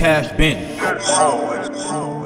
Cash Ben. Always, always.